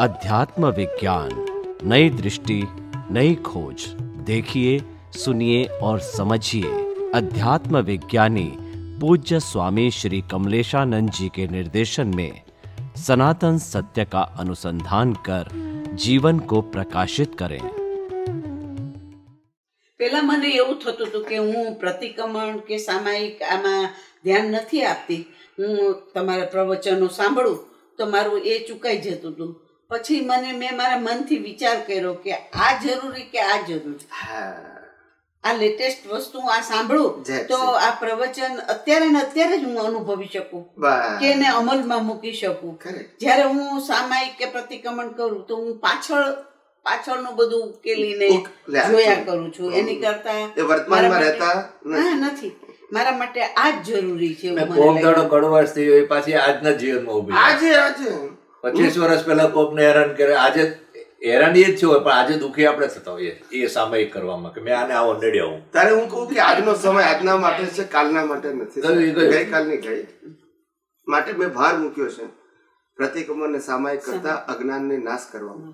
अध्यात्म विज्ञान नई दृष्टि नई खोज देखिए सुनिए और समझिए अध्यात्म विज्ञानी पूज्य स्वामी श्री कमलेशानंद जी के निर्देशन में सनातन सत्य का अनुसंधान कर जीवन को प्रकाशित करें પેલા મને એવું થતું હતું કે હું પ્રતિક્રમણ કે સામાયિક આમાં ધ્યાન નથી આપતી હું તમારા પ્રવચનો સાંભળું તો મારું એ ચૂકાઈ જતું હતું પછી મને મેં મારા મનથી વિચાર કર્યો કે આ જરૂરી કે આ જરૂરી? આ લેટેસ્ટ વસ્તુ આ સાંભળું તો આ પ્રવચન અત્યારે ને અત્યારે જ હું અનુભવી શકું. કે એને અમલમાં મૂકી શકું. જ્યારે હું સામાયિક કે પ્રતિક્રમણ કરું તો હું પાછળ પાછળનું બધું ઉકેલીને જોયા કરું છું. એની કરતા વર્તમાનમાં રહેતા નથી. મારા માટે આ જ જરૂરી છે કોક દાડો કડવાશ થઈ હોય એ પાછી આજના જીવનમાં ઊભી આજે આજે. પચીસ વર્ષ પહેલા કોકને હેરાન કરે આજે હેરાની એ જ છે હોય પણ આજે દુઃખી આપણે થતા હોઈએ એ સામાયિક કરવામાં કે મેં આને આવો નડ્યા હું તારે હું કહું કે આજનો સમય આજના માટે છે કાલના માટે નથી. ગઈકાલની ગઈ. માટે મેં ભાર મૂક્યો છે. પ્રતિક્રમણને સામાયિક કરતા અજ્ઞાનને નાશ કરવામાં.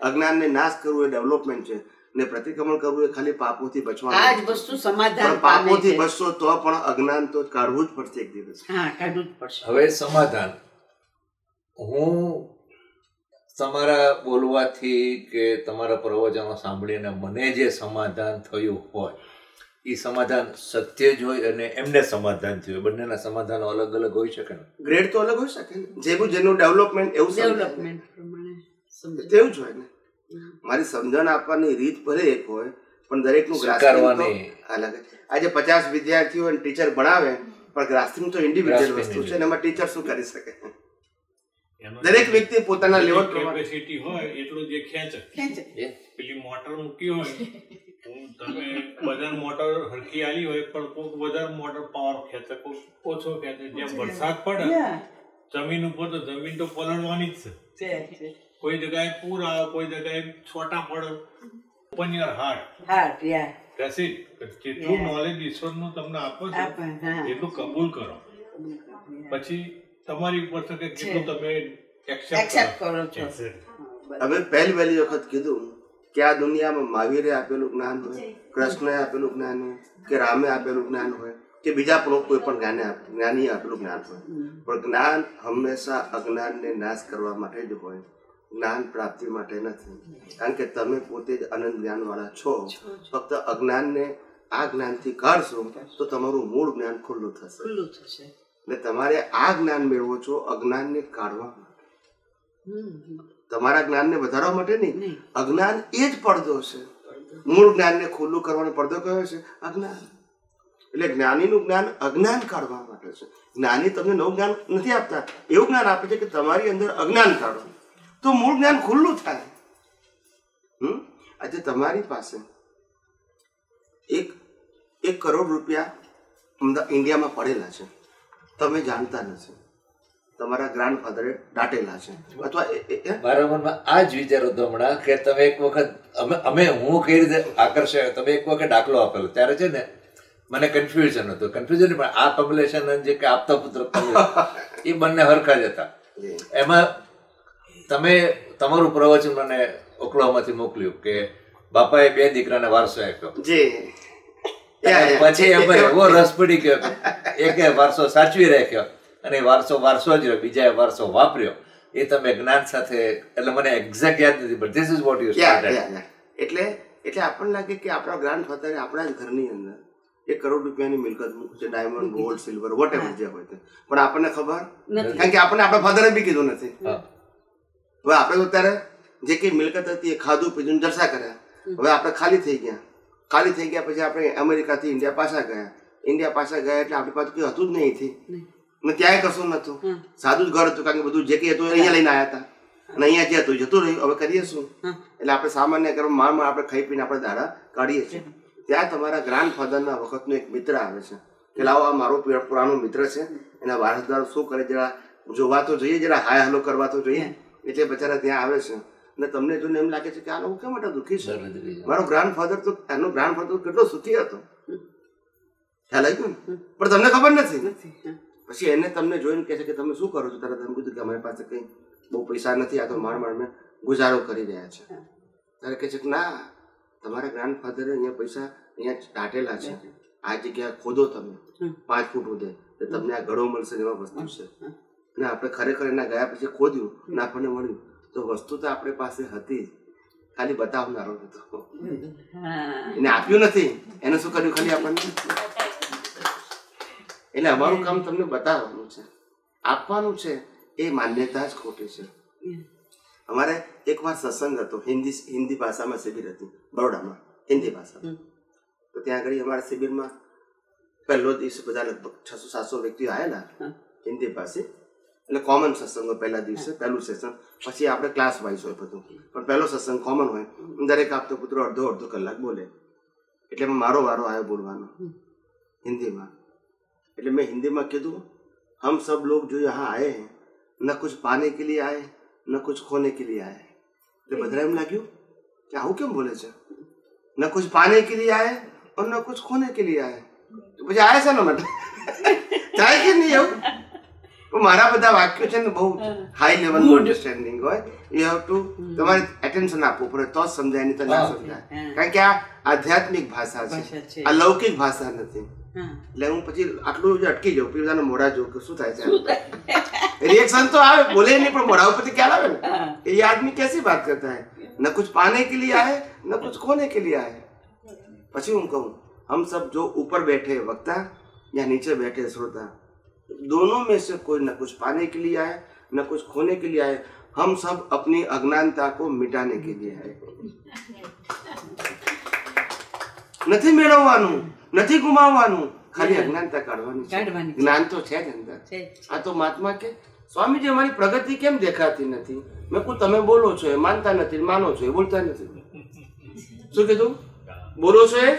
અજ્ઞાનને નાશ કરવું એ ડેવલપમેન્ટ છે. ને પ્રતિક્રમણ કરવું એ ખાલી પાપોથી આ જ વસ્તુ સમાધાન પાપોથી બચશો તો પણ અજ્ઞાન તો કાઢવું જ પડશે એક દિવસ. હા કાઢવું જ પડશે. હવે સમાધાન. હું તમારા બોલવાથી કે તમારા પ્રવચનો સાંભળીને મને જે સમાધાન થયું હોય એ સમાધાન સત્ય જ હોય અને એમને સમાધાન થયું હોય. બંનેના સમાધાનો અલગ અલગ હોઈ શકે ને? ગ્રેડ તો અલગ હોઈ શકે ને. જેવું જેનું ડેવલપમેન્ટ એવું ડેવલપમેન્ટ પ્રમાણે તેવું જ હોય ને. મારી સમજણ આપવાની રીત ભલે એક હોય પણ દરેકનું. ગ્રાસ્પિંગ અલગ આજે પચાસ વિદ્યાર્થીઓ ટીચર ભણાવે પણ ગ્રાસ્પિંગ તો ઇન્ડિવિજ્યુઅલ વસ્તુ છે એમાં ટીચર શું કરી શકે? દરેક વ્યક્તિ પોતાના લેવલ કેપેસિટી હોય એટલું જે ખેંચે. ખેંચે. પેલી મોટર મૂકી હોય હું તમે વધારે મોટર હરખી આલી હોય પણ કોઈક વધારે મોટર પાવર ખેંચે કોઈક ઓછો ખેંચે. જેમ વરસાદ પડે જમીન ઉપર તો જમીન તો પલળવાની જ છે. કોઈ જગ્યાએ પૂર આવે કોઈ જગ્યાએ છોટા પડે ઓપન યોર હાર્ટ હાર્ટ યા ધેટ્સ ઇટ જેટલું નોલેજ ઈશ્વરનું તમને આપો છો એટલું કબૂલ કરો. પછી તમારી ઉપર છે કે કેટલું તમે એક્સેપ્ટ કરો? છો. હવે પહેલી પહેલી વખત કીધું કે આ દુનિયામાં મહાવીરે આપેલું જ્ઞાન હોય કૃષ્ણએ આપેલું જ્ઞાન હોય કે રામે આપેલું જ્ઞાન હોય કે બીજા પણ કોઈ પણ જ્ઞાને જ્ઞાની આપેલું જ્ઞાન હોય. પણ જ્ઞાન હંમેશા અજ્ઞાનને નાશ કરવા માટે જ હોય. જ્ઞાન પ્રાપ્તિ માટે નથી. કારણ કે તમે પોતે જ અનંત જ્ઞાન વાળા છો ફક્ત અજ્ઞાનને આ જ્ઞાનથી કાઢશો તો તમારું મૂળ જ્ઞાન ખુલ્લું થશે. ખુલ્લું થશે. ને તમારે આ જ્ઞાન મેળવો છો અજ્ઞાનને કાઢવા માટે. તમારા જ્ઞાનને વધારવા માટે નહીં. નહીં. અજ્ઞાન એ જ પડદો છે. મૂળ જ્ઞાનને ખુલ્લું કરવાનો પડદો કયો છે? અજ્ઞાન. એટલે જ્ઞાનીનું જ્ઞાન અજ્ઞાન કાઢવા માટે છે. જ્ઞાની તમને નવું જ્ઞાન નથી આપતા. એવું જ્ઞાન આપે છે કે તમારી અંદર અજ્ઞાન કાઢો. તો મૂળ જ્ઞાન ખુલ્લું થાય. હમ? આજે તમારી પાસે એક એક કરોડ રૂપિયા ઇન્ડિયામાં પડેલા છે. તમે જાણતા નથી. તમારા ગ્રાન્ડ ફાધરે દાટેલા છે. અથવા મારા મનમાં આ જ વિચાર હતો હમણાં કે તમે એક વખત અમે અમે હું કઈ રીતે આકર્ષાયો તમે એક વખત દાખલો આપેલો. ત્યારે છે ને મને કન્ફ્યુઝન હતું. કન્ફ્યુઝન પણ આ કમલેશન જે કે આપતા પુત્ર એ બંને હરખા જ હતા. એમાં તમે તમારું પ્રવચન મને ઓકલામાંથી મોકલ્યું કે બાપાએ બે દીકરાને વારસો આપ્યો. જે. પછી એમાં એવો રસ પડી ગયો કે એકે વારસો સાચવી રાખ્યો અને વારસો વારસો જ રહ્યો બીજાએ વારસો વાપર્યો. એ તમે જ્ઞાન સાથે એટલે મને એક્ઝેક્ટ યાદ નથી but this is what you. એટલે એટલે આપણને લાગે કે આપણા ગ્રાન્ડ ફાધરે આપણા જ ઘરની અંદર એક કરોડ રૂપિયાની મિલકત મૂકી છે ડાયમંડ ગોલ્ડ સિલ્વર વોટ જે હોય તે. પણ આપણને ખબર? નથી. કારણ કે આપણને આપણા ફાધરે બી કીધું નથી. હવે આપણે તો અત્યારે જે કંઈ મિલકત હતી એ ખાધું પીધું જલસા કર્યા. હવે આપણે ખાલી થઈ ગયા. ખાલી થઈ ગયા પછી આપણે અમેરિકાથી ઇન્ડિયા પાછા ગયા. ઇન્ડિયા પાછા ગયા એટલે આપણી પાસે કોઈ હતું જ નહીં અહીંથી. ને ત્યાંય કશું નતું સાદું જ ઘર હતું કારણ કે બધું જે કંઈ હતું અહીંયા લઈને આવ્યા હતા. અને અહીંયા જે હતું જતું રહ્યું. હવે કરીએ શું? એટલે આપણે સામાન્ય કર્મ માર આપણે ખાઈ પીને આપણે દાડા કાઢીએ છીએ. ત્યાં તમારા ગ્રાન્ડ ફાધરના વખતનો એક મિત્ર આવે છે. કે લાવો આ મારો પુરાણો મિત્ર છે. એના વારસદાર શું કરે જરા જોવા તો જોઈએ જરા હાય હલો કરવા તો જોઈએ એટલે બચારા ત્યાં આવે છે. અને તમને જોઈને એમ લાગે છે કે આ લોકો કેમ માટે દુઃખી છે? મારો ગ્રાન્ડ ફાધર તો એનો ગ્રાન્ડ ફાધર કેટલો સુખી હતો. ખ્યાલ આવી ગયો ને પણ તમને ખબર નથી? પછી એને તમને જોઈને કહે છે કે તમે શું કરો છો? ત્યારે તમે કીધું કે અમારી પાસે કંઈ બહુ પૈસા નથી આ તો માર માંડ મેં ગુજારો કરી રહ્યા છે. ત્યારે કહે છે કે ના તમારા ગ્રાન્ડફાધરે અહીંયા પૈસા અહીંયા દાટેલા છે. આ જગ્યા ખોદો તમે. પાંચ ફૂટ ઉદે તમને આ ઘડો મળશે એવા વસ્તુ છે. ને આપણે ખરેખર એના ગયા પછી ખોદ્યું અને આપણને મળ્યું. તો વસ્તુ તો આપણી પાસે હતી જ. ખાલી બતાવનારો હતો એને આપ્યું નથી. એને શું કર્યું ખાલી આપણને? એટલે અમારું કામ તમને બતાવવાનું છે. આપવાનું છે એ માન્યતા જ ખોટી છે. અમારે એકવાર સત્સંગ હતો. હિન્દી હિન્દી ભાષામાં શિબિર હતી. બરોડામાં. હિન્દી ભાષામાં. તો ત્યાં આગળ અમારા શિબિરમાં પહેલો દિવસ બધા લગભગ છસો સાતસો વ્યક્તિઓ આવેલા હિન્દી પાસે એટલે કોમન સત્સંગ હોય પહેલા દિવસે પહેલું સેશન પછી આપણે ક્લાસ વાઇઝ હોય બધું પણ પહેલો સત્સંગ કોમન હોય દરેક આપતો પુત્રો અડધો અડધો કલાક બોલે એટલે એમાં મારો વારો આવ્યો બોલવાનો હિન્દીમાં એટલે મેં हिंदी કીધું हम सब लोग जो यहाँ आए हैं न कुछ पाने के लिए आए न कुछ खोने के लिए आए એટલે બધા એમ લાગ્યું કે આવું કેમ બોલે છે ન कुछ पाने के लिए आए और न कुछ खोने के लिए आए તો પછી આયા છે ને માટે થાય કે નહીં એવું પણ મારા બધા વાક્યો છે ને બહુ હાઈ લેવલ અન્ડરસ્ટેન્ડિંગ હોય યુ હેવ ટુ તમારે એટેન્શન આપવું પડે તો જ સમજાય નહીં તો ના સમજાય કારણ કે આ આધ્યાત્મિક ભાષા ભાષા છે છે. આ લૌકિક ભાષા નથી હા એટલે હું પછી આટલું જ અટકી જાઉં પછી બધાના મોઢા જોઉં કે શું થાય છે રિએક્શન તો આવે બોલે નહીં પણ મોઢા ઉપરથી ખ્યાલ આવે ને ये आदमी कैसी बात करता है न कुछ पाने के लिए आए न कुछ खोने के लिए आए પછી હું કહું हम सब जो ऊपर बैठे वक्ता या नीचे बैठे श्रोता दोनों में से कोई न कुछ पाने के लिए आए न कुछ खोने के लिए आए हम सब अपनी अज्ञानता को मिटाने के लिए आए નથી મેળવવાનું નથી ગુમાવવાનું ખાલી અજ્ઞાનતા કાઢવાની છે. કાઢવાની છે. જ્ઞાન તો છે જ અંદર છે આ તો મહાત્મા કે સ્વામીજી અમારી પ્રગતિ કેમ દેખાતી નથી મેં કહું તમે બોલો છો એ માનતા નથી માનો છો એ બોલતા નથી શું કીધું બોલો છો એ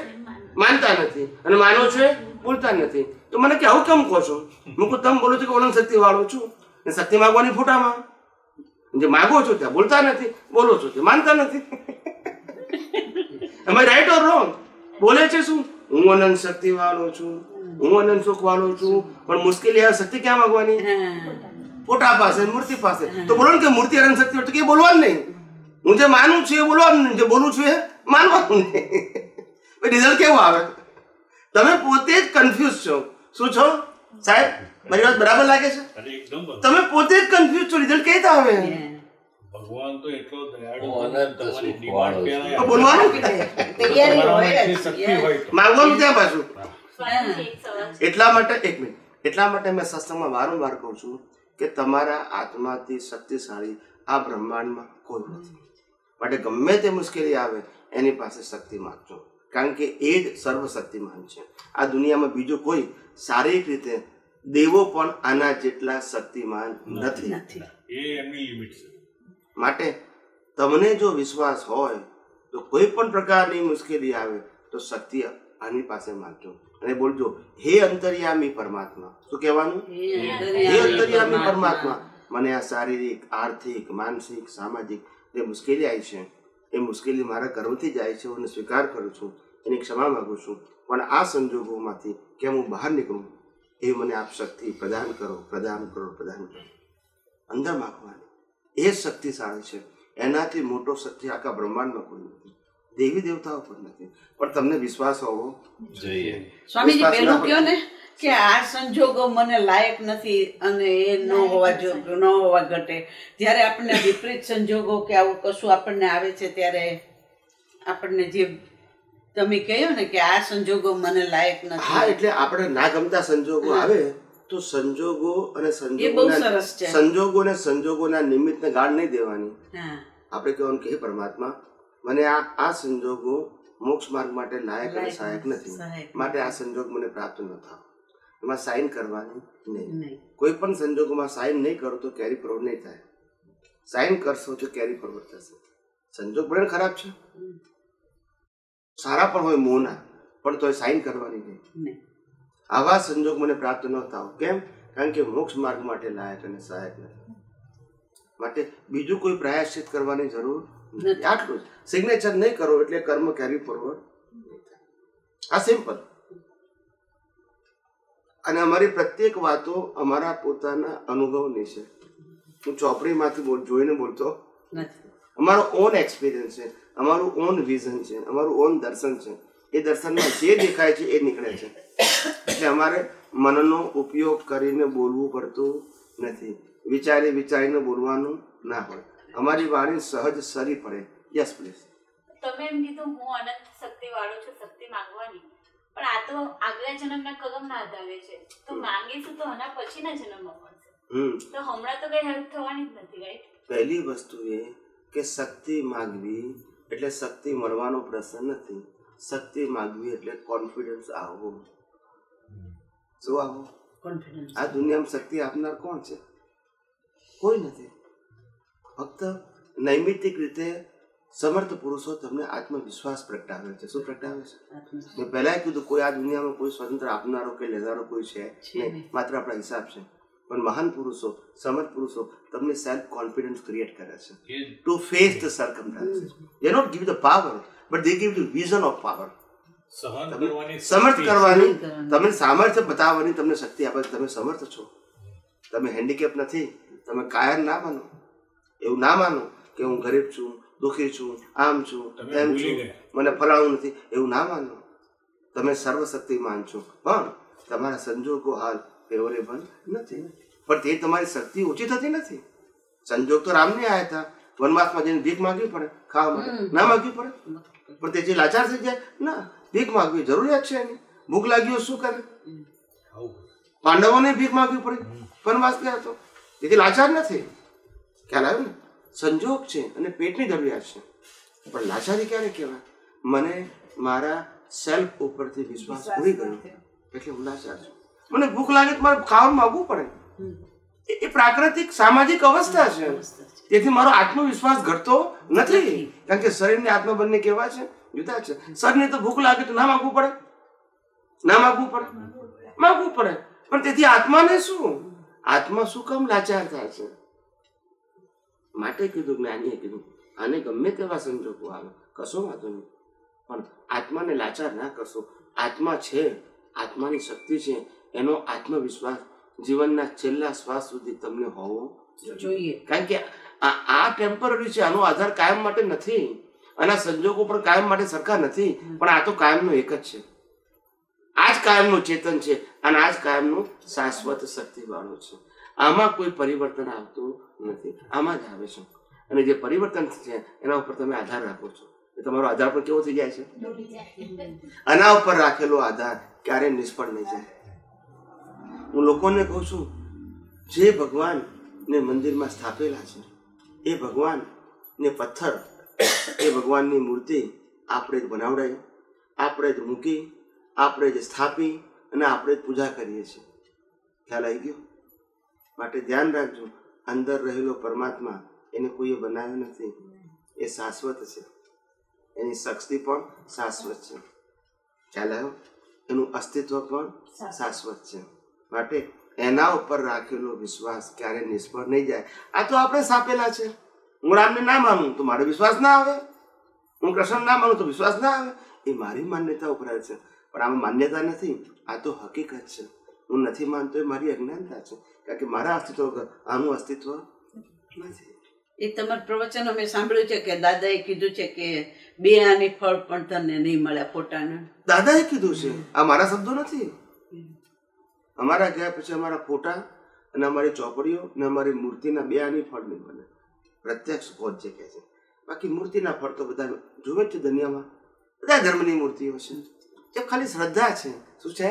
માનતા નથી અને માનો છો એ બોલતા નથી. તો મને કે આવું કેમ કહો છો? હું કહું તમે બોલો છો કે ઓલન શક્તિ વાળો છું. ને શક્તિ માગવાની ફોટામાં. જે માગો છો ત્યાં બોલતા નથી બોલો છો તે માનતા નથી. Am રાઈટ ઓર રોંગ બોલે છે શું? હું અનંત શક્તિ વાળો છું. હું અનંત સુખ વાળો છું. પણ મુશ્કેલી આ શક્તિ ક્યાં માગવાની? ફોટા પાસે મૂર્તિ પાસે. તો બોલો ને કે મૂર્તિ અનંત શક્તિ તો કે બોલવાનું નહીં. હું જે માનું છું એ બોલવાનું જે બોલું છું એ માનવાનું નહીં. રિઝલ્ટ કેવું આવે? તમે પોતે જ કન્ફ્યુઝ છો. શું છો? સાહેબ મારી વાત બરાબર લાગે છે. તમે પોતે જ કન્ફ્યુઝ છો રિઝલ્ટ કઈ રીતે આવે? ભગવાન તો એટલો દયાળુ તમારી ડિમાન્ડ વાળો બોલવાનું તૈયારી હોય. માંગવાનું ત્યાં પાછું. એટલા માટે એક મિનિટ. એટલા માટે મેં સત્સંગમાં વારંવાર કહું છું કે તમારા આત્માથી શક્તિશાળી આ બ્રહ્માંડમાં કોઈ નથી. માટે ગમે તે મુશ્કેલી આવે એની પાસે શક્તિ માંગજો. કારણ કે એ જ સર્વશક્તિમાન છે. આ દુનિયામાં બીજો કોઈ શારીરિક રીતે દેવો પણ આના જેટલા શક્તિમાન નથી. એ એમની લિમિટ છે. માટે તમને જો વિશ્વાસ હોય તો કોઈ પણ પ્રકારની મુશ્કેલી આવે તો શક્તિ આની પાસે માંગજો. અને બોલજો હે અંતર્યામી પરમાત્મા. શું કહેવાનું? હે અંતર્યામી પરમાત્મા. મને આ શારીરિક આર્થિક માનસિક સામાજિક જે મુશ્કેલી આવી છે એ મુશ્કેલી મારા કર્મથી જ આવી છે હું સ્વીકાર કરું છું. એની ક્ષમા માગું છું. પણ આ સંજોગોમાંથી કેમ હું બહાર નીકળું? એ મને આપ શક્તિ પ્રદાન કરો પ્રદાન કરો પ્રદાન કરો. અંદર માગવાની. એ શક્તિશાળી છે. એનાથી મોટો શક્તિ આખા બ્રહ્માંડમાં કોઈ નથી. દેવી દેવતાઓ પણ નથી. પણ તમને વિશ્વાસ હોવો જોઈએ. સ્વામીજી પેલું કયો ને? કે આ સંજોગો મને લાયક નથી અને એ ન હોવા જો ન હોવા ઘટે. જ્યારે આપણને વિપરીત સંજોગો કે આવું કશું આપણને આવે છે ત્યારે આપણને જે તમે કહ્યું ને કે આ સંજોગો મને લાયક હા એટલે આપણે ના ગમતા સંજોગો આવે તો સંજોગો અને સંજોગોના. સંજોગો અને સંજોગોના નિમિત્તને ગાળ નહીં દેવાની. આપણે કહેવાનું કે હે પરમાત્મા મને આ આ સંજોગો મોક્ષ માર્ગ માટે લાયક અને સહાયક નથી, નથી. માટે આ સંજોગ મને પ્રાપ્ત ન થાય એમાં સાઇન કરવાની નહીં. નહીં. કોઈ પણ સંજોગોમાં સાઇન નહીં કરો તો કેરી ફોરવર્ડ નહીં થાય. સાઇન કરશો તો કેરી ફોરવર્ડ થશે. સંજોગ પણ ખરાબ છે. સારા પણ હોય મોના પણ તોય સાઈન કરવાની નહીં. આવા સંજોગ મને પ્રાપ્ત ન થાવ. કેમ? કારણ કે મોક્ષ માર્ગ માટે લાયક અને સહાયક નથી. માટે બીજું કોઈ પ્રાયશ્ચિત કરવાની જરૂર નથી. આટલું જ. સિગ્નેચર નહીં કરો એટલે કર્મ કેરી ફોરવર્ડ આ સિમ્પલ અને અમારી પ્રત્યેક વાતો અમારા પોતાના અનુભવની છે. હું ચોપડીમાંથી બોલ જોઈને બોલતો. નથી. અમારો ઓન એક્સપિરિયન્સ છે. અમારું ઓન વિઝન છે અમારું ઓન દર્શન છે. એ દર્શનમાં જે દેખાય છે એ નીકળે છે. એટલે અમારે મનનો ઉપયોગ કરીને બોલવું પડતું નથી. વિચારી વિચારીને બોલવાનું ના પડે અમારી વાણી સહજ સરી પડે. યસ પ્લીઝ તમે એમ કીધું હું અનંત શક્તિ વાળો છું શક્તિ માંગવાની. પણ આ તો આગલા જન્મના કદમના આધારે છે. તો માંગીશું તો આના પછીના જન્મમાં મળશે તો હમણાં તો કઈ હેલ્પ થવાની જ નથી રાઈટ પહેલી વસ્તુ એ કે શક્તિ માગવી એટલે શક્તિ મળવાનો પ્રશ્ન નથી. શક્તિ માગવી એટલે કોન્ફિડન્સ આવવો. શું આવો આ દુનિયામાં શક્તિ આપનાર કોણ છે? કોઈ નથી. ફક્ત નૈમિતિક રીતે સમર્થ પુરુષો તમને આત્મવિશ્વાસ પ્રગટાવે છે. શું પ્રગટાવે છે? મેં પહેલાં કીધું કોઈ આ દુનિયામાં કોઈ સ્વતંત્ર આપનારો કે લેનારો કોઈ છે નહીં. માત્ર આપણા હિસાબ છે. પણ મહાન પુરુષો સમર્થ પુરુષો તમને સેલ્ફ કોન્ફિડન્સ ક્રિએટ કરે છે. To face the circumstances they not give the power but they give the vision of power સમર્થ કરવાની તમને સામર્થ્ય બતાવવાની તમને શક્તિ આપે તમે સમર્થ છો. તમે હેન્ડીકેપ નથી. તમે કાયર ના માનો. એવું ના માનો કે હું ગરીબ છું દુઃખી છું આમ છું તમે તેમ છું મને ફલાણું નથી. એવું ના માનો. તમે સર્વશક્તિમાન છો. પણ તમારા સંજોગો હાલ ફેવરેબલ નથી. પણ તે તમારી શક્તિ ઓછી થતી નથી. સંજોગ તો રામને આવ્યા હતા. વનવાસમાં જઈને ભીખ માંગવી પડે ખાવા માટે. ના માંગવી પડે? પણ તે જે લાચાર થઈ જાય ના ભીખ માંગવી જરૂરિયાત છે એની. ભૂખ લાગી શું કરે? પાંડવોને ભીખ માંગવી પડે. વનવાસ ગયા તો. તેથી લાચાર નથી. ખ્યાલ આવ્યો ને? સંજોગ છે અને પેટની જરૂરિયાત છે. પણ લાચારી ક્યારે કહેવાય? મને મારા સેલ્ફ ઉપરથી વિશ્વાસ પૂરી ગયો. એટલે હું લાચાર છું. મને ભૂખ લાગે તો મારે ખાવાનું માગવું પડે. એ- એ પ્રાકૃતિક સામાજિક અવસ્થા છે. તેથી મારો આત્મવિશ્વાસ ઘટતો નથી. કારણ કે શરીરને આત્મા બંને કેવા છે? જુદા છે. શરીરને તો ભૂખ લાગે તો ના માગવું પડે. ના માગવું પડે. માગવું પડે. પણ તેથી આત્માને શું? આત્મા શું કામ લાચાર થાય છે? માટે કીધું જ્ઞાનીએ કીધું. આને ગમે તેવા સંજોગો આવે. કશો વાંધો નહીં. પણ આત્માને લાચાર ના કરશો. આત્મા છે. આત્માની શક્તિ છે. એનો આત્મવિશ્વાસ જીવનના છેલ્લા શ્વાસ સુધી તમને હોવો જોઈએ. કારણ કે આ ટેમ્પરરી છે આનો આધાર કાયમ માટે નથી. આના સંજોગો પણ કાયમ માટે સરખા નથી. પણ આ તો કાયમનો એક જ છે. આ જ કાયમનું ચેતન છે અને આ જ કાયમનું શાશ્વત શક્તિવાળું છે. આમાં કોઈ પરિવર્તન આવતું નથી. આમાં જ આવે છે. અને જે પરિવર્તન છે એના ઉપર તમે આધાર રાખો છો. તમારો આધાર પણ કેવો થઈ જાય છે? આના ઉપર રાખેલો આધાર ક્યારેય નિષ્ફળ નહીં જાય. હું લોકોને કહું છું જે ભગવાન ને મંદિરમાં સ્થાપેલા છે એ ભગવાન ને પથ્થર એ ભગવાનની મૂર્તિ આપણે જ બનાવડાવી આપણે જ મૂકી આપણે જ સ્થાપી અને આપણે જ પૂજા કરીએ છીએ. ખ્યાલ આવી ગયો? માટે ધ્યાન રાખજો અંદર રહેલો પરમાત્મા એને કોઈએ બનાવ્યો નથી એ શાશ્વત છે. એની શક્તિ પણ શાશ્વત છે. ખ્યાલ આવ્યો? એનું અસ્તિત્વ પણ શાશ્વત છે. માટે એના ઉપર રાખેલો વિશ્વાસ ક્યારે નિષ્ફળ નહીં જાય. આ તો આપણે સાપેલા છે. હું રામને ના માનું તો મારો વિશ્વાસ ના આવે. હું કૃષ્ણ ના માનું તો વિશ્વાસ ના આવે. એ મારી માન્યતા ઉપર છે. પણ આમાં માન્યતા નથી. આ તો હકીકત છે. હું નથી માનતો એ મારી અજ્ઞાનતા છે. કારણ કે મારા અસ્તિત્વ વગર આનું અસ્તિત્વ નથી. એ તમારા પ્રવચનો મેં સાંભળ્યું છે કે દાદાએ કીધું છે કે બે આની ફળ પણ તને નહીં મળ્યા પોતાના. દાદાએ કીધું છે. આ મારા શબ્દો નથી? અમારા ગયા પછી અમારા ફોટા અને અમારી ચોપડીઓ અને અમારી મૂર્તિના બે આની ફળ નહીં બને. પ્રત્યક્ષ ભોજ જે કહે છે. બાકી મૂર્તિના ફળ તો બધા જુએ છે દુનિયામાં. બધા ધર્મની મૂર્તિઓ છે. એ ખાલી શ્રદ્ધા છે. શું છે?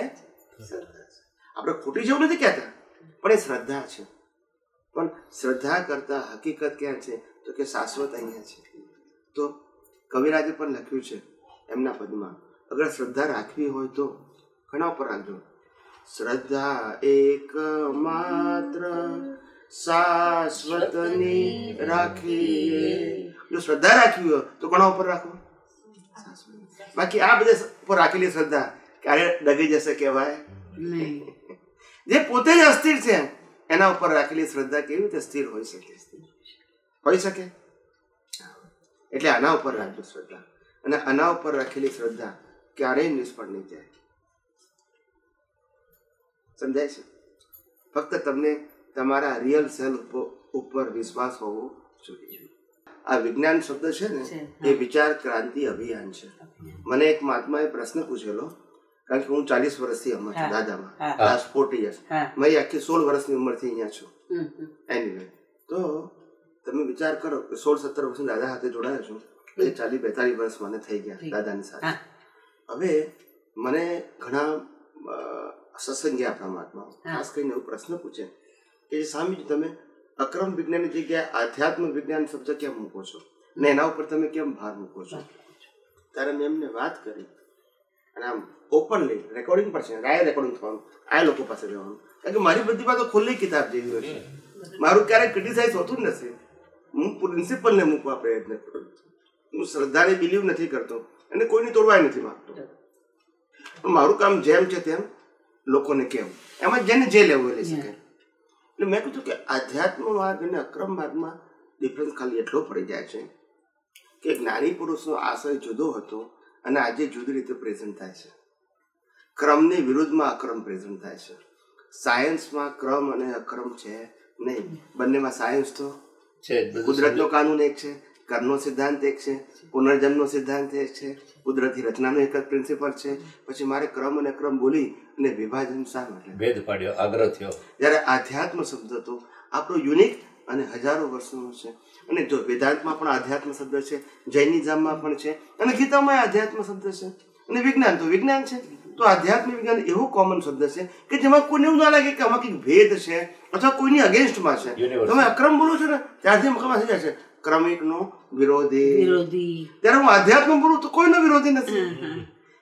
શ્રદ્ધા છે. આપણે ખોટી જેવું નથી કહેતા, પણ એ શ્રદ્ધા છે. પણ શ્રદ્ધા કરતા હકીકત ક્યાં છે? તો કે શાશ્વત અહીંયા છે. તો કવિરાજે પણ લખ્યું છે એમના પદમાં, અગર શ્રદ્ધા રાખવી હોય તો ઘણા ઉપર રાખજો શ્રદ્ધા એક માત્ર શાશ્વતની રાખીએ. જો શ્રદ્ધા રાખવી હોય તો કોના ઉપર રાખો બાકી આ બધા ઉપર રાખેલી શ્રદ્ધા. ક્યારે ડગી જશે કહેવાય. જે પોતે જ અસ્થિર છે એના ઉપર રાખેલી શ્રદ્ધા કેવી રીતે સ્થિર હોઈ શકે? હોઈ શકે? એટલે આના ઉપર રાખજો શ્રદ્ધા. અને આના ઉપર રાખેલી શ્રદ્ધા ક્યારેય નિષ્ફળ નહીં જાય. સમજાય છે? ફક્ત તમને તમારા રિયલ સેલ્ફ ઉપર વિશ્વાસ હોવો જોઈએ. આ વિજ્ઞાન શબ્દ છે ને એ વિચાર ક્રાંતિ અભિયાન છે. મને એક મહાત્માએ પ્રશ્ન પૂછેલો કારણ કે હું ચાલીસ વર્ષથી અમર છું દાદામાં. Last forty years. મારી આખી સોળ વર્ષની ઉંમરથી અહીંયા છું. એનીવે તો તમે વિચાર કરો કે સોળ સત્તર વર્ષની દાદા સાથે જોડાયો છું એ ચાલીસ બેતાલીસ વર્ષ મને થઈ ગયા દાદાની સાથે. હવે મને ઘણા સત્સંગી આપણા મહાત્માઓ. ખાસ કરીને એવું પ્રશ્ન પૂછે કે જે તમે અક્રમ વિજ્ઞાનની જગ્યાએ આધ્યાત્મ વિજ્ઞાન શબ્દ કેમ મૂકો છો? ને એના ઉપર તમે કેમ ભાર મૂકો છો? ત્યારે મેં એમને વાત કરી અને આમ ઓપનલી રેકોર્ડિંગ પર છે રાય રેકોર્ડિંગ થવાનું આ લોકો પાસે જવાનું. કારણ કે મારી બધી વાતો ખુલ્લી કિતાબ જેવી હોય છે. મારું ક્યારેય ક્રિટિસાઇઝ હોતું જ નથી. હું પ્રિન્સિપલને મૂકવા પ્રયત્ન કરું હું શ્રદ્ધાને બિલીવ નથી કરતો અને કોઈને તોડવાય નથી માગતો. પણ મારું કામ જેમ છે તેમ લોકોને કહેવું એમાં જેને જે લેવું એ લઈ શકે. એટલે મેં કીધું કે આધ્યાત્મ માર્ગ અને અક્રમ માર્ગમાં ડિફરન્સ ખાલી એટલો પડી જાય છે કે જ્ઞાની પુરુષનો આશય જુદો હતો અને આજે જુદી રીતે પ્રેઝન્ટ થાય છે. ક્રમની વિરુદ્ધમાં અક્રમ પ્રેઝન્ટ થાય છે. સાયન્સમાં ક્રમ અને અક્રમ છે નહીં. બંનેમાં સાયન્સ તો છે કુદરતનો કાનૂન એક છે. કર્મનો સિદ્ધાંત એક છે પુનર્જન્મનો સિદ્ધાંત એક છે કુદરતી રચનાનો એક જ પ્રિન્સિપલ છે. પછી મારે ક્રમ અને ક્રમ બોલી અને વિભાજન શા માટે? ભેદ પાડ્યો આગ્રહ થયો. જ્યારે આધ્યાત્મ શબ્દ તો આપણો યુનિક અને હજારો વર્ષોનો છે. અને જો વેદાંતમાં પણ આધ્યાત્મ શબ્દ છે જૈનિઝમમાં પણ છે અને ગીતામાં આધ્યાત્મ શબ્દ છે. અને વિજ્ઞાન તો વિજ્ઞાન છે. તો આધ્યાત્મિક વિજ્ઞાન એવો કોમન શબ્દ છે કે જેમાં કોઈને એવું ના લાગે કે આમાં કંઈક ભેદ છે અથવા કોઈની અગેન્સ્ટમાં છે. તમે અક્રમ બોલો છો ને ત્યારથી મકમાં થઈ જાય છે. ક્રમિકનો વિરોધી વિરોધી ત્યારે હું આધ્યાત્મ બોલું તો કોઈનો વિરોધી નથી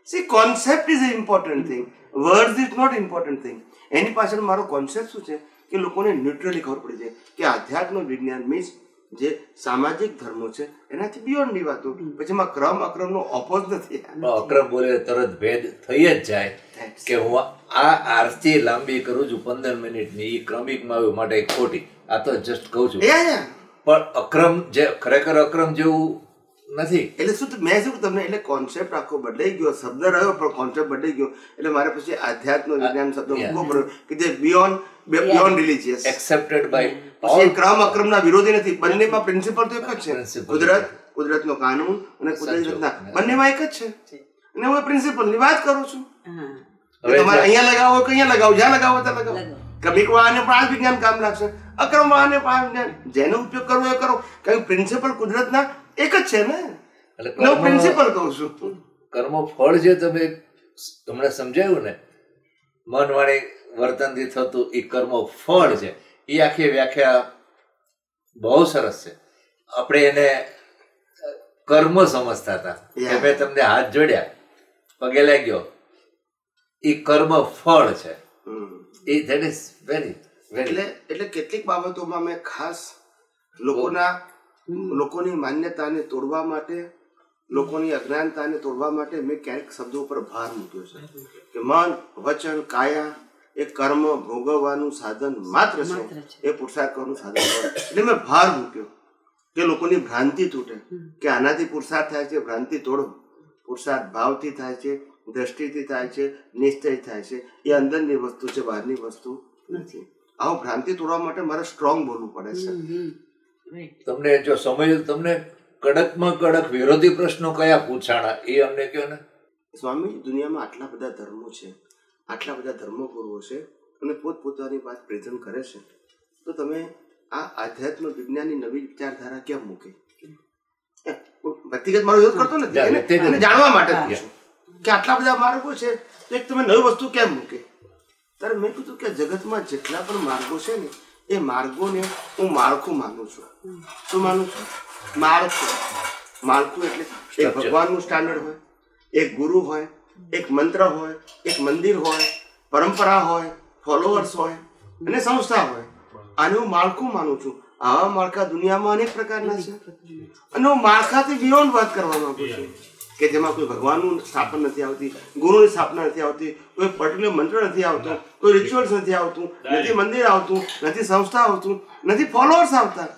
see concept is important thing word is not important thing એની પાછળ મારો કોન્સેપ્ટ શું છે? કે લોકોને ન્યુટ્રલી ખબર પડી જાય કે આધ્યાત્મ વિજ્ઞાન મીન્સ જે સામાજિક ધર્મો છે એનાથી બિયોન્ડની વાતો. પછી એમાં ક્રમ અક્રમનો ઓપોઝ નથી. અક્રમ બોલે તરત ભેદ થઈ જ જાય કે હું આ આરતી લાંબી કરું છું પંદર મિનિટની એ ક્રમિકમાં આવ્યું માટે એક ખોટી. આ તો જસ્ટ કહું છું. યા યા પણ અક્રમ જે ખરેખર અક્રમ જેવું નથી. એટલે શું મેં શું તમને? એટલે કોન્સેપ્ટ આખો બદલાઈ ગયો શબ્દ રહ્યો પણ કોન્સેપ્ટ બદલાઈ ગયો. એટલે મારે પછી આધ્યાત્મ વિજ્ઞાન શબ્દ. મૂકવો પડ્યો કે જે beyond beyond religious accepted by પછી ક્રમ અક્રમના વિરોધી નથી. બંનેમાં પ્રિન્સિપલ તો એક જ છે. કુદરત કુદરતનો કાનૂન અને કુદરતી રચના બંનેમાં એક જ છે. અને હું પ્રિન્સિપલની વાત કરું છું. તમારે અહીંયા લગાવો કે અહીંયા લગાવો જ્યાં લગાવો ત્યાં લગાવો. લગાવો. કમિક વાહને પણ આ વિજ્ઞાન કામ લાગશે. અક્રમ વાહને જેનો ઉપયોગ કરવો એ કરો. કારણ પ્રિન્સિપલ કુદરતના એક જ છે ને. એટલે હું પ્રિન્સિપલ કહું છું. કર્મ ફળ જે તમે તમને સમજાયું ને મન વાણી વર્તનથી થતું એ કર્મ ફળ છે. એ આખી વ્યાખ્યા બહુ સરસ છે. આપણે એને કર્મ સમજતા હતા. કે મેં તમને હાથ જોડ્યા પગે લાગ્યો. એ કર્મ ફળ છે. એ ધેટ ઇઝ વેરી એટલે એટલે કેટલીક બાબતોમાં મેં ખાસ લોકોના લોકોની માન્યતાને તોડવા માટે લોકોની અજ્ઞાનતાને તોડવા માટે મેં ક્યારેક શબ્દો ઉપર ભાર મૂક્યો છે. કે મન વચન કાયા એ કર્મ ભોગવવાનું સાધન માત્ર માત્ર છે. એ પુરુષાર્થ કરવાનું સાધન એટલે મેં ભાર મૂક્યો કે લોકોની ભ્રાંતિ તૂટે. કે આનાથી પુરુષાર્થ થાય છે ભ્રાંતિ તોડો. પુરુષાર્થ ભાવથી થાય છે દ્રષ્ટિથી થાય છે નિશ્ચય થાય છે. એ અંદરની વસ્તુ છે બહારની વસ્તુ નથી. આવું ભ્રાંતિ તોડવા માટે મારે સ્ટ્રોંગ બોલવું પડે છે. તમને જો સમય તમને કડકમાં કડક વિરોધી પ્રશ્નો કયા પૂછાણા એ અમને કહો ને? સ્વામી દુનિયામાં આટલા બધા ધર્મો છે આટલા બધા ધર્મગુરુઓ છે અને પોતપોતાની વાત પ્રેઝન્ટ કરે છે તો તમે આ આધ્યાત્મ વિજ્ઞાનની નવી વિચારધારા કેમ મૂકે? એ, વ્યક્તિગત મારો વિરોધ કરતો નથી જાણવા માટે કે આટલા બધા માર્ગો છે તો એક તમે નવી વસ્તુ કેમ મૂકી? ત્યારે મેં કીધું કે જગતમાં જેટલા પણ માર્ગો છે ને એ માર્ગોને હું માળખું માનું છું. શું માનું છું? માળખું. માળખું એટલે એક ભગવાનનું સ્ટાન્ડર્ડ હોય એક ગુરુ હોય એક મંત્ર હોય એક મંદિર હોય પરંપરા હોય ફોલોઅર્સ હોય અને સંસ્થા હોય. આને હું માળખું માનું છું. આવા માળખા દુનિયામાં અનેક પ્રકારના છે. અને હું માળખાથી બિયોન્ડ વાત કરવા માંગુ છું. કે જેમાં કોઈ ભગવાનનું સ્થાપન નથી આવતી ગુરુની સ્થાપના નથી આવતી કોઈ પર્ટિક્યુલર મંત્ર નથી આવતું કોઈ રિચ્યુઅલ્સ નથી આવતું નથી મંદિર આવતું નથી સંસ્થા આવતું નથી ફોલોઅર્સ આવતા.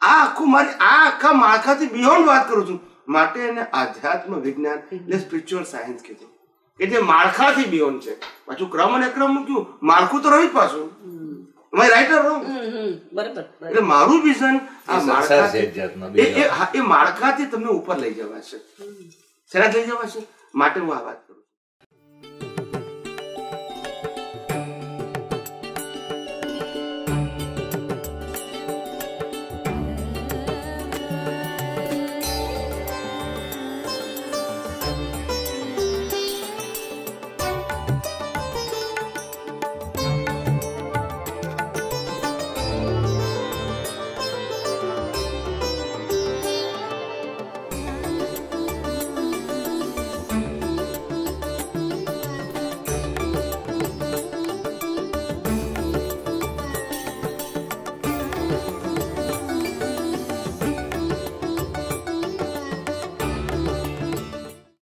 આ આખું મારી આ આખા માળખાથી બિયોન્ડ વાત કરું છું. માટે એને આધ્યાત્મ વિજ્ઞાન એટલે સ્પિરિચ્યુઅલ સાયન્સ કીધું કે જે માળખાથી બિયોન્ડ છે. પાછું ક્રમ અને ક્રમ મૂક્યું. માળખું તો રહ્યું જ પાછું. રાઇટર રોંગ એટલે મારું વિઝન આ માળખા એ માળખાથી તમને ઉપર લઈ જવા છે ¿Será que él no va a ser? Mátelo a Abad.